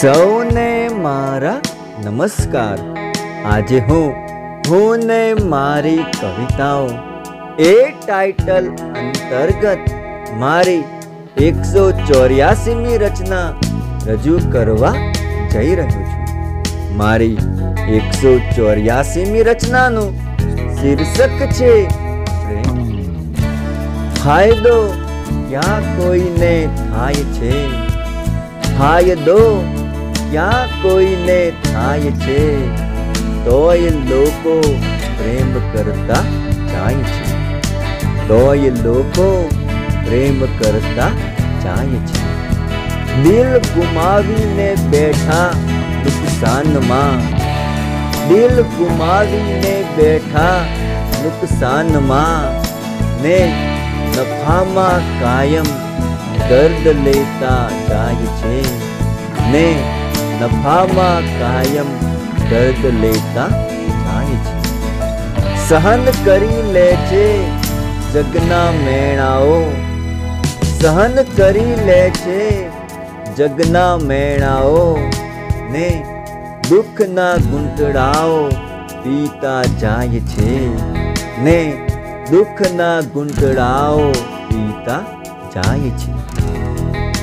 સૌને મારા નમસ્કાર. આજે હું હું ને મારી કવિતાઓ, એ ટાઇટલ અંતર્ગત મારી એકસો ચોર્યાસીમી રચના રજૂ કરવા જઈ રહ્યો છું. મારી એકસો ચોર્યાસીમી રચનાનું શીર્ષક છે ફાયદો ક્યાં કોઈને થાય છે? ફાયદો ક્યાં કોઈને થાય છે, તોય લોકો પ્રેમ કરતા જાય છે. તોય લોકો પ્રેમ કરતા જાય છે. દિલ ગુમાવીને બેઠા નુકસાનમાં, દિલ ગુમાવીને બેઠા નુકસાનમાં, ને નફામાં કાયમ દર્દ લેતા જાય છે, ને નફામાં કાયમ દર્દ લેતા જાય છે. સહન કરી લે છે જગના મેણાઓ સહન કરી લે છે જગના મેણાઓ ને દુઃખના ગુંટડાઓ પીતા જાય છે. ને દુઃખના ગુંટડાઓ પીતા જાય છે.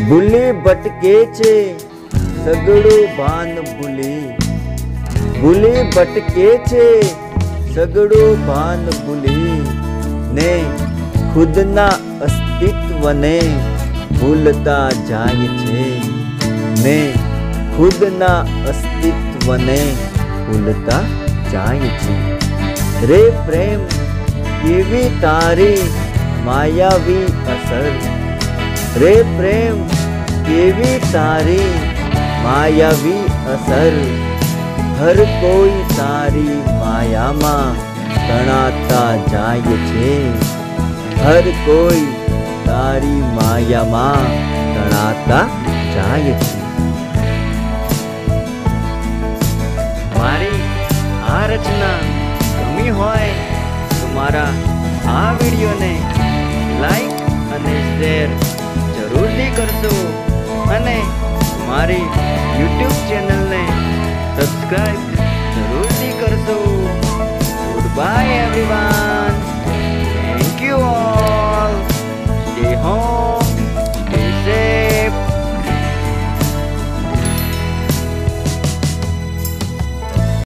ભૂલી ભટકે છે સગડું ભાન ભૂલી. ભૂલી ભટકે છે સગડું ભાન ભૂલી. ને ખુદના અસ્તિત્વને ભૂલતા જાય છે. ને ખુદના અસ્તિત્વને ભૂલતા જાય છે. રે પ્રેમ, કેવી તારી માયાવી અસર? રે પ્રેમ, કેવી તારી માયાવી અસર. હર કોઈ તારી માયામાં તણાતા જાય છે. હર કોઈ તારી માયામાં તણાતા જાય છે. મારી આ રચના ગમી હોય તો મારા આ વિડીયોને લાઈક અને શેર જરૂરથી કરશો અને મારી યુટ્યુબ ચેનલને સબસ્ક્રાઇબ જરૂરથી કરજો. Good bye everyone